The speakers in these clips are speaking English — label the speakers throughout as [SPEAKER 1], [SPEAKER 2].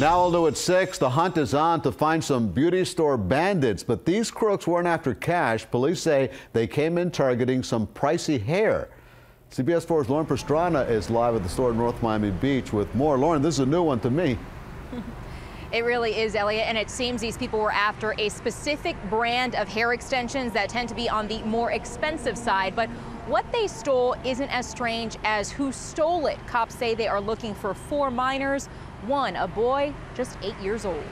[SPEAKER 1] Now do at 6. The hunt is on to find some beauty store bandits, but these crooks weren't after cash. Police say they came in targeting some pricey hair. CBS 4's Lauren Pastrana is live at the store in North Miami Beach with more. Lauren, this is a new one to me.
[SPEAKER 2] It really is, Elliot, and it seems these people were after a specific brand of hair extensions that tend to be on the more expensive side. But what they stole isn't as strange as who stole it. Cops say they are looking for four minors, one a boy just eight years old.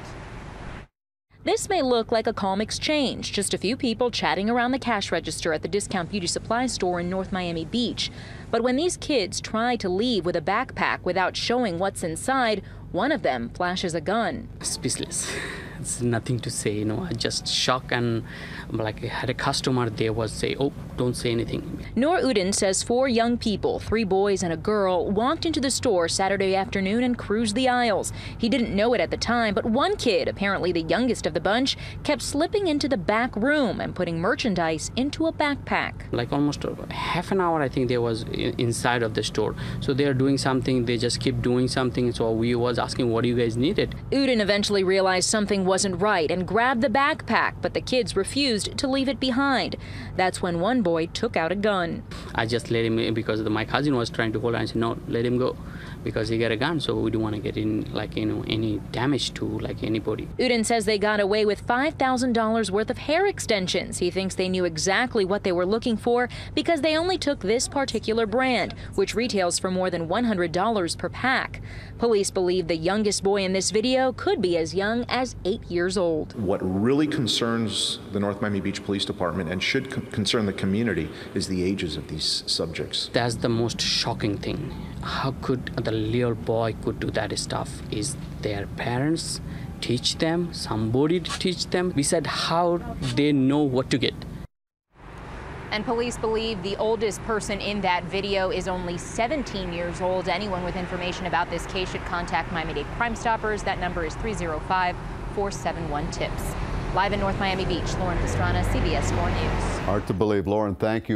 [SPEAKER 3] This may look like a calm exchange, just a few people chatting around the cash register at the Discount Beauty Supply store in North Miami Beach. But when these kids try to leave with a backpack without showing what's inside, one of them flashes a gun.
[SPEAKER 4] Speechless. It's nothing to say, you know, I just shock and like I had a customer there was say, oh, don't say anything.
[SPEAKER 3] Noor Udin says four young people, three boys and a girl, walked into the store Saturday afternoon and cruised the aisles. He didn't know it at the time, but one kid, apparently the youngest of the bunch, kept slipping into the back room and putting merchandise into a backpack.
[SPEAKER 4] Like almost half an hour, I think they was inside of the store. So they are doing something, they just keep doing something. So we was asking, what do you guys needed?
[SPEAKER 3] Udin eventually realized something wasn't right and grabbed the backpack, but the kids refused to leave it behind. That's when one boy took out a gun.
[SPEAKER 4] I just let him in because my cousin was trying to hold on. I said, no, let him go because he got a gun. So we don't want to get in like, you know, any damage to like anybody.
[SPEAKER 3] Udin says they got away with $5,000 worth of hair extensions. He thinks they knew exactly what they were looking for because they only took this particular brand, which retails for more than $100 per pack. Police believe the youngest boy in this video could be as young as eight years old.
[SPEAKER 5] What really concerns the North Miami Beach Police Department and should concern the community is the ages of these subjects.
[SPEAKER 4] That's the most shocking thing. How could the little boy could do that stuff? Is their parents teach them? Somebody to teach them? We said how they know what to get.
[SPEAKER 2] And police believe the oldest person in that video is only 17 years old. Anyone with information about this case should contact Miami-Dade Crime Stoppers. That number is 305-471-TIPS. Live in North Miami Beach, Lauren Pastrana, CBS 4 News.
[SPEAKER 1] Hard to believe. Lauren, thank you.